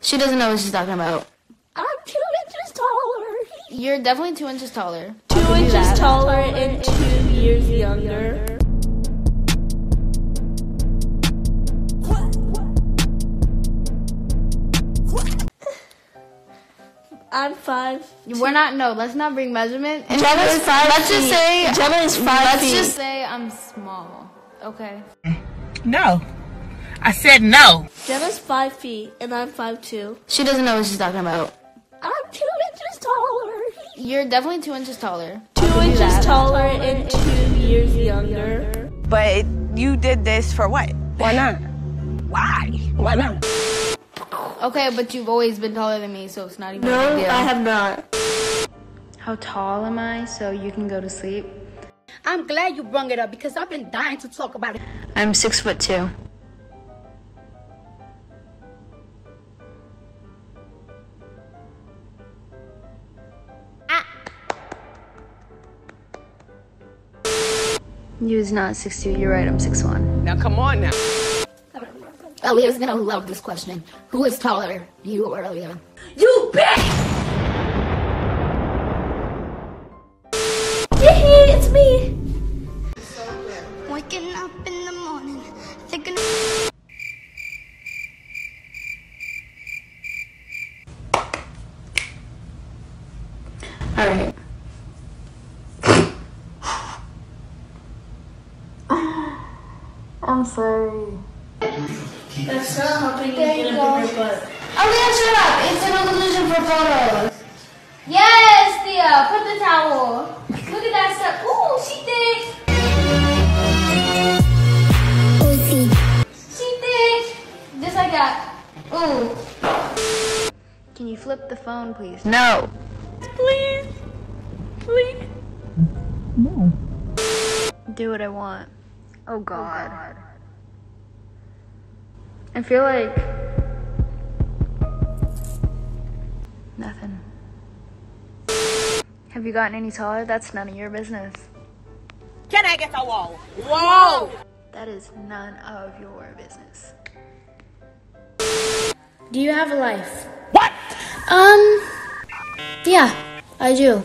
She doesn't know what she's talking about. I'm two inches taller. You're definitely two inches taller. Two inches taller and two years younger. I'm five. We're not. No, let's not bring measurement. And Jenna's let's, five let's just say. Jenna is five Let's feet. just say I'm small. Okay. No. I said no. Jenna's five feet and I'm five two. She doesn't know what she's talking about. I'm two inches taller. You're definitely two inches taller. Two inches taller and two years younger. But you did this for what? Why not? Why? Why not? Okay, but you've always been taller than me, so it's not even No, big. I have not. How tall am I so you can go to sleep? I'm glad you brung it up because I've been dying to talk about it. I'm six foot two. You's not six two. You're right. I'm six one. Now come on now. Elia's gonna love this question. Who is taller, you or Elia? You bitch! it's me. Waking up in the morning, thinking. All I'm sorry. That's not helping you get a bigger butt. Aaliyah, shut up! It's an illusion for photos. Yes, Thea, put the towel. Look at that stuff. Ooh, she thick. She thick. Just like that. Ooh. Can you flip the phone, please? No. Please. Please. No. Do what I want. Oh God. I feel like nothing. Have you gotten any taller? That's none of your business. Can I get a wall? Whoa! That is none of your business. Do you have a life? What? Um, yeah, I do.